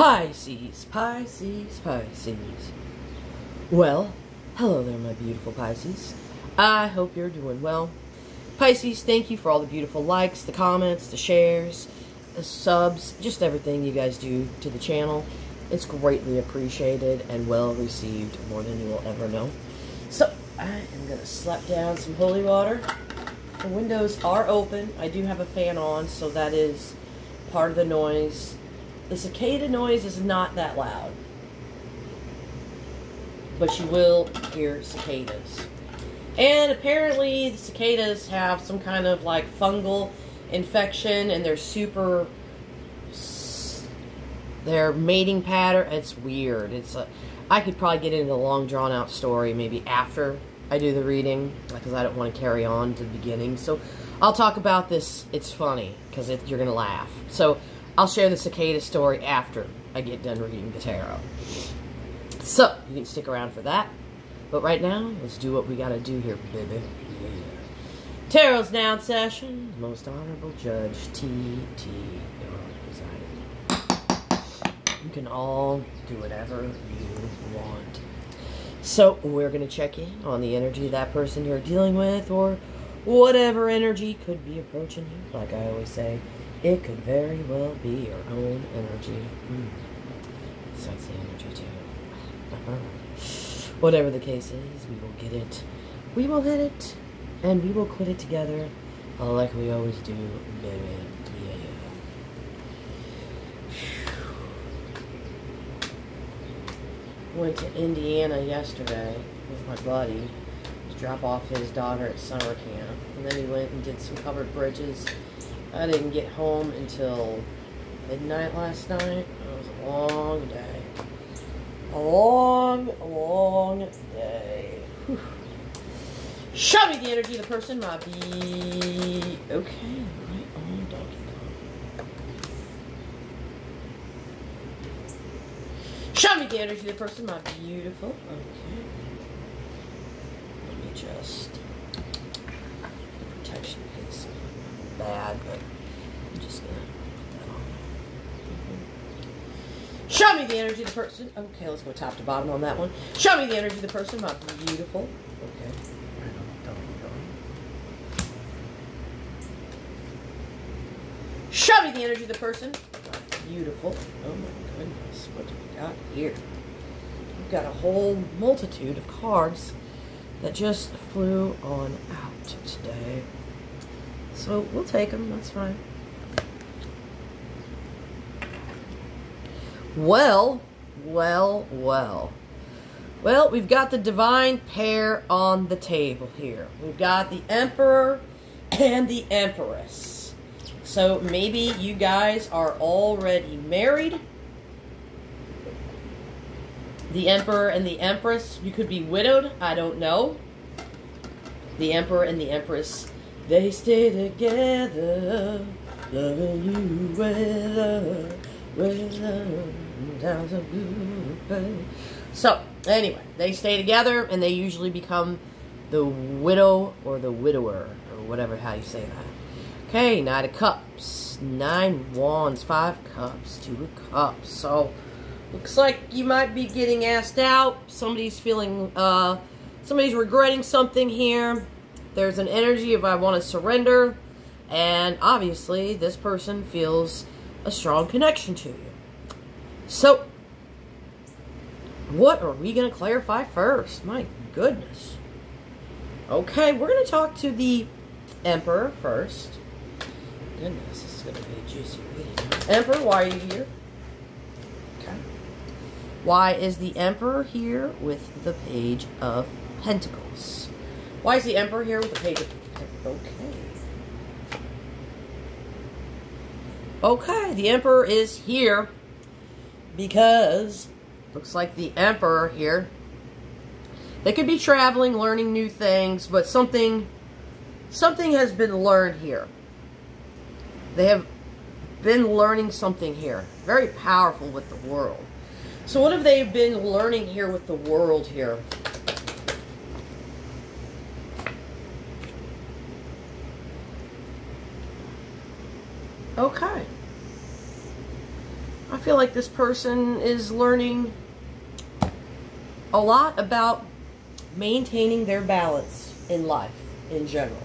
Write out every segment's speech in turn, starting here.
Pisces, Pisces, Pisces. Well, hello there, my beautiful Pisces. I hope you're doing well. Pisces, thank you for all the beautiful likes, the comments, the shares, the subs, just everything you guys do to the channel. It's greatly appreciated and well received, more than you will ever know. So, I am going to slap down some holy water. The windows are open. I do have a fan on, so that is part of the noise. The cicada noise is not that loud. But you will hear cicadas. And apparently the cicadas have some kind of like fungal infection and they're super their mating pattern it's weird it's a i could probably get into a long drawn out story maybe after i do the reading because i don't want to carry on to the beginning so i'll talk about this it's funny because you're gonna laugh so i'll share the cicada story after i get done reading the tarot. So you can stick around for that. But right now let's do what we gotta do here baby. Tarot's noun session. Most honorable judge t t you can all do whatever you want. So we're to check in on the energy that person you're dealing with or whatever energy could be approaching you. Like I always say, it could very well be your own energy. Mm. Sexy energy too. Whatever the case is, we will get it. We will hit it. And we will quit it together like we always do, baby. went to Indiana yesterday with my buddy to drop off his daughter at summer camp. And then we went and did some covered bridges. I didn't get home until midnight last night. It was a long day. A long, long day. Show me the energy of the person might be okay. Right on, Donkey Kong. Show me the energy of the person, my beautiful. Okay. Let me just. Protection is bad, but I'm just gonna. Show me the energy of the person. Okay, let's go top to bottom on that one. Show me the energy of the person, my beautiful. Okay. Show me the energy of the person. Beautiful. Oh my goodness. What do we got here? We've got a whole multitude of cards that just flew on out today. So we'll take them. That's fine. Well, well, well. Well, we've got the divine pair on the table here. We've got the Emperor and the Empress. So maybe you guys are already married. The Emperor and the Empress, you could be widowed. I don't know. The Emperor and the Empress, they stay together, loving you well, well, So, anyway, they stay together and they usually become the widow or the widower, or whatever, how you say that. Okay, Knight of Cups, Nine Wands, Five Cups, Two of Cups. So, looks like you might be getting asked out. Somebody's feeling, uh, somebody's regretting something here. There's an energy of I want to surrender. And obviously, this person feels a strong connection to you. So, what are we going to clarify first? My goodness. Okay, we're going to talk to the Emperor first goodness, this is going to be a juicy reading. Emperor, why are you here? Okay. Why is the Emperor here with the Page of Pentacles? Why is the Emperor here with the Page of Okay. Okay, the Emperor is here because looks like the Emperor here. They could be traveling, learning new things, but something something has been learned here. They have been learning something here. Very powerful with the world. So what have they been learning here with the world here? Okay. I feel like this person is learning a lot about maintaining their balance in life in general.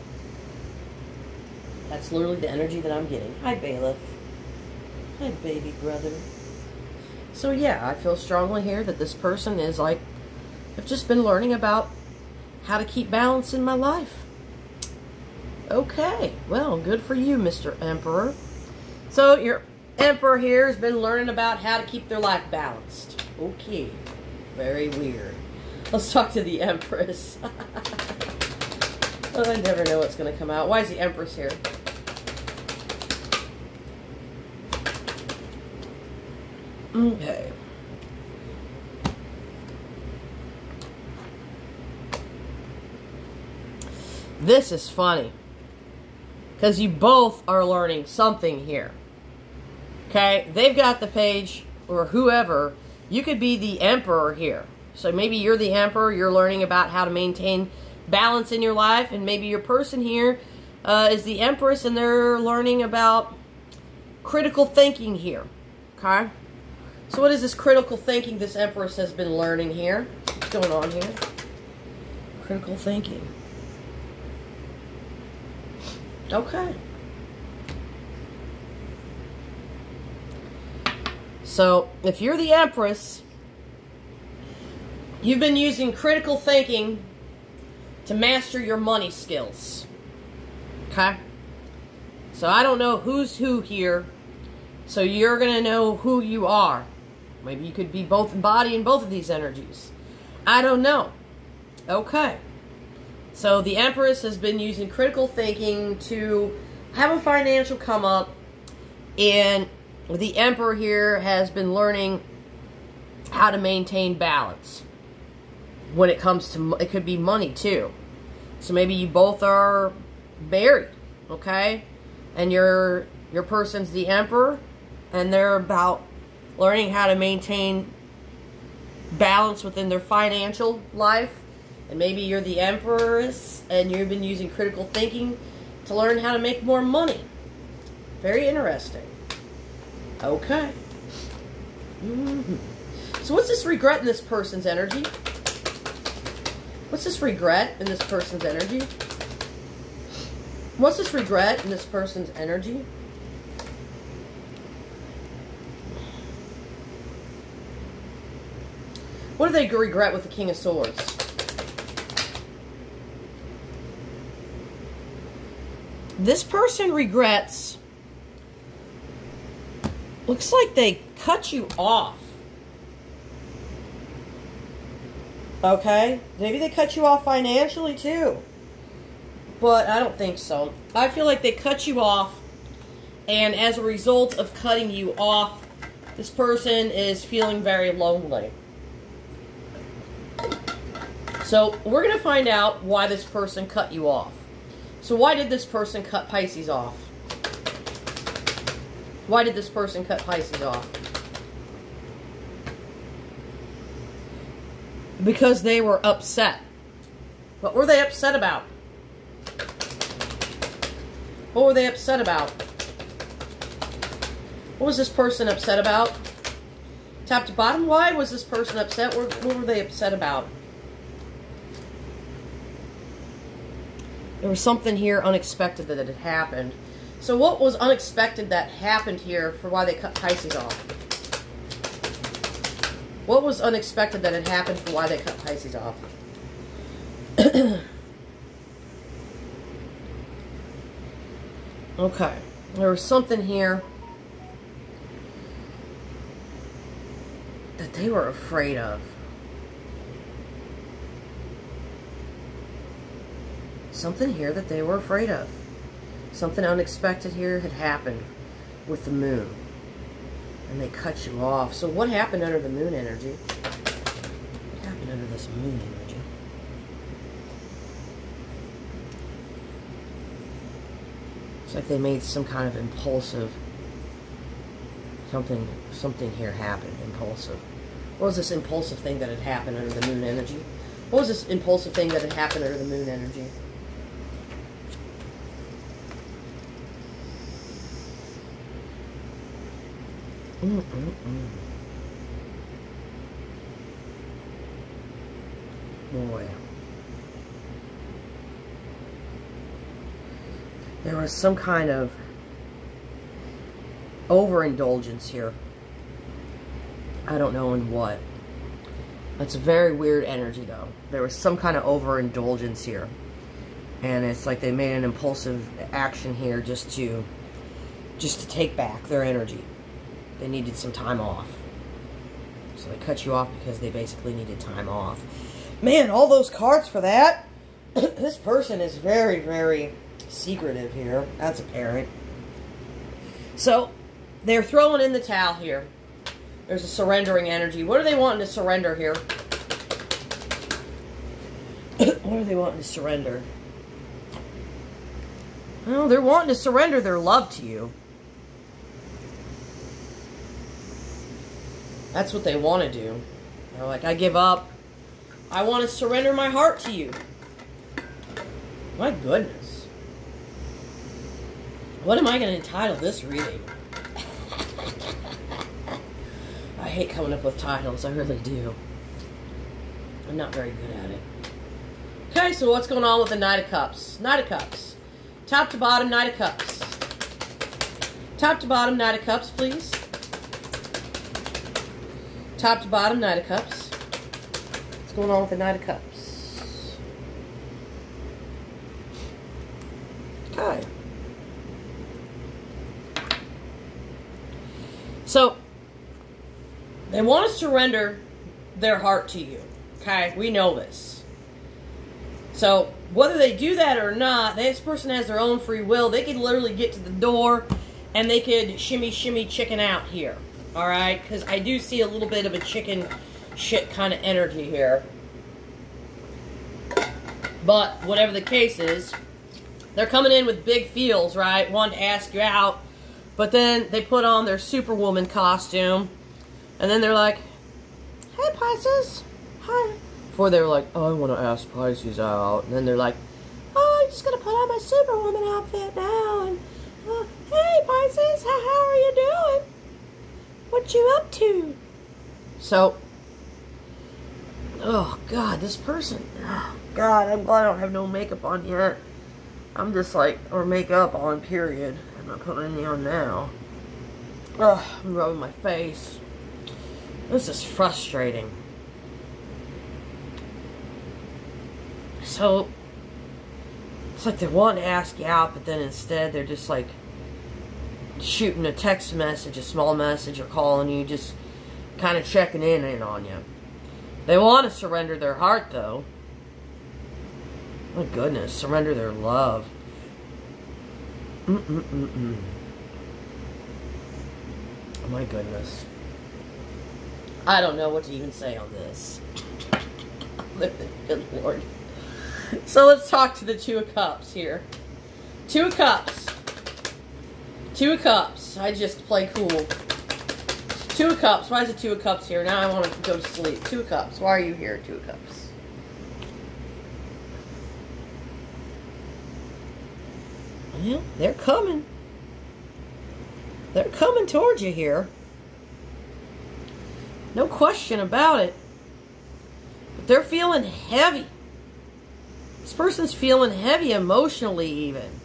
That's literally the energy that I'm getting. Hi, Bailiff. Hi, baby brother. So yeah, I feel strongly here that this person is like, I've just been learning about how to keep balance in my life. Okay, well, good for you, Mr. Emperor. So your Emperor here has been learning about how to keep their life balanced. Okay, very weird. Let's talk to the Empress. well, I never know what's going to come out. Why is the Empress here? Okay. This is funny. Because you both are learning something here. Okay? They've got the page, or whoever. You could be the emperor here. So maybe you're the emperor. You're learning about how to maintain balance in your life. And maybe your person here uh, is the empress and they're learning about critical thinking here. Okay? So what is this critical thinking this empress has been learning here? What's going on here? Critical thinking. Okay. So, if you're the Empress, you've been using critical thinking to master your money skills. Okay? So, I don't know who's who here. So, you're going to know who you are. Maybe you could be both embodying both of these energies. I don't know. Okay. So the Empress has been using critical thinking to have a financial come up, and the Emperor here has been learning how to maintain balance when it comes to it could be money too. So maybe you both are married, okay? And your your person's the Emperor, and they're about learning how to maintain balance within their financial life and maybe you're the empress and you've been using critical thinking to learn how to make more money. Very interesting. Okay. Mm -hmm. So what's this regret in this person's energy? What's this regret in this person's energy? What's this regret in this person's energy? What do they regret with the King of Swords? This person regrets. Looks like they cut you off. Okay? Maybe they cut you off financially too. But I don't think so. I feel like they cut you off. And as a result of cutting you off, this person is feeling very lonely. So we're going to find out why this person cut you off. So why did this person cut Pisces off? Why did this person cut Pisces off? Because they were upset. What were they upset about? What were they upset about? What was this person upset about? Top to bottom, why was this person upset? What, what were they upset about? There was something here unexpected that had happened. So what was unexpected that happened here for why they cut Pisces off? What was unexpected that had happened for why they cut Pisces off? okay. There was something here that they were afraid of. something here that they were afraid of. Something unexpected here had happened with the moon. And they cut you off. So what happened under the moon energy? What happened under this moon energy? It's like they made some kind of impulsive something something here happened impulsive. What was this impulsive thing that had happened under the moon energy? What was this impulsive thing that had happened under the moon energy? Boy. There was some kind of overindulgence here. I don't know in what. That's a very weird energy, though. There was some kind of overindulgence here. And it's like they made an impulsive action here just to just to take back their energy. They needed some time off. So they cut you off because they basically needed time off. Man, all those cards for that? this person is very, very secretive here. That's apparent. So, they're throwing in the towel here. There's a surrendering energy. What are they wanting to surrender here? what are they wanting to surrender? Well, they're wanting to surrender their love to you. That's what they want to do. They're like, I give up. I want to surrender my heart to you. My goodness. What am I going to entitle this reading? I hate coming up with titles. I really do. I'm not very good at it. Okay, so what's going on with the Knight of Cups? Knight of Cups. Top to bottom, Knight of Cups. Top to bottom, Knight of Cups, please. Top to bottom, Knight of Cups. What's going on with the Knight of Cups? Okay. So, they want to surrender their heart to you. Okay? We know this. So, whether they do that or not, this person has their own free will. They could literally get to the door and they could shimmy, shimmy, chicken out here. All right? Because I do see a little bit of a chicken shit kind of energy here. But, whatever the case is, they're coming in with big feels, right? One to ask you out. But then they put on their Superwoman costume. And then they're like, Hey, Pisces. Hi. Before they were like, oh, I want to ask Pisces out. And then they're like, oh, I'm just to put on my Superwoman outfit now. And, uh, hey, Pisces, how, how are you doing? What you up to? So, oh, God, this person. Oh, God, I'm glad I don't have no makeup on yet. I'm just like, or makeup on, period. I'm not putting any on now. Ugh, I'm rubbing my face. This is frustrating. So, it's like they want to ask you out, but then instead they're just like shooting a text message, a small message, or calling you, just kind of checking in, in on you. They want to surrender their heart, though. My goodness, surrender their love. Mm-mm-mm-mm. My goodness. I don't know what to even say on this. Good lord. So let's talk to the Two of Cups here. Two of Cups. Two of Cups. I just play cool. Two of Cups. Why is it Two of Cups here? Now I want to go to sleep. Two of Cups. Why are you here, Two of Cups? Well, they're coming. They're coming towards you here. No question about it. But they're feeling heavy. This person's feeling heavy emotionally even.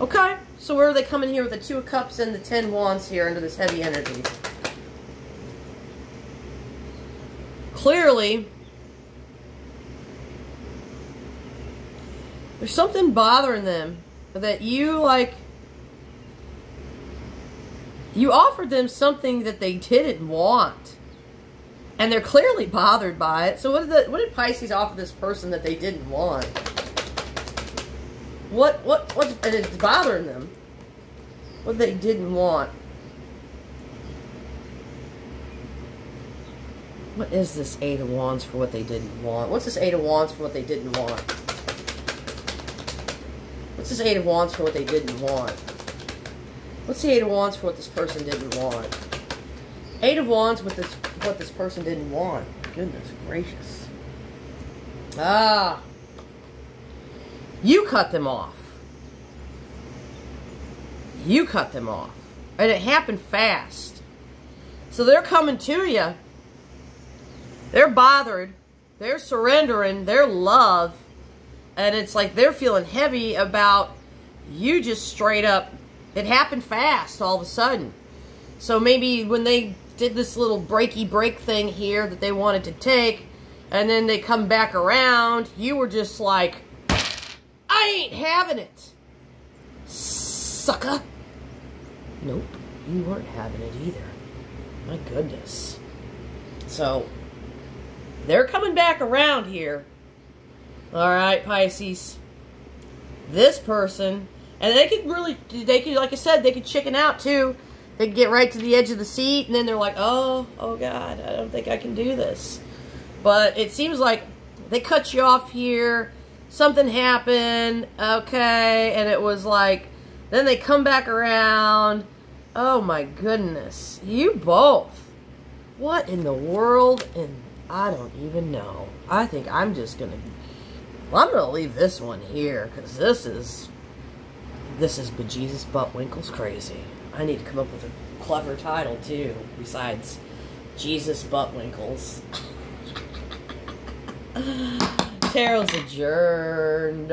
Okay, so where are they coming here with the Two of Cups and the Ten Wands here under this heavy energy? Clearly, there's something bothering them that you, like, you offered them something that they didn't want. And they're clearly bothered by it. So what did, the, what did Pisces offer this person that they didn't want? What, what, what, and it's bothering them. What they didn't want. What is this Eight of Wands for what they didn't want? What's this Eight of Wands for what they didn't want? What's this Eight of Wands for what they didn't want? What's the Eight of Wands for what this person didn't want? Eight of Wands with this what this person didn't want. Goodness gracious. Ah. You cut them off. You cut them off. And it happened fast. So they're coming to you. They're bothered. They're surrendering their love. And it's like they're feeling heavy about you just straight up. It happened fast all of a sudden. So maybe when they did this little breaky break thing here that they wanted to take, and then they come back around, you were just like, I ain't having it. Sucker. Nope, you weren't having it either. My goodness. So, they're coming back around here. Alright, Pisces. This person, and they could really, they could, like I said, they could chicken out too. They could get right to the edge of the seat, and then they're like, oh, oh God, I don't think I can do this. But it seems like they cut you off here. Something happened, okay, and it was like, then they come back around. Oh my goodness. You both. What in the world? And I don't even know. I think I'm just to... Well, I'm to leave this one here, because this is... This is Bejesus Buttwinkle's crazy. I need to come up with a clever title, too, besides Jesus Buttwinkles. Tarot's adjourned.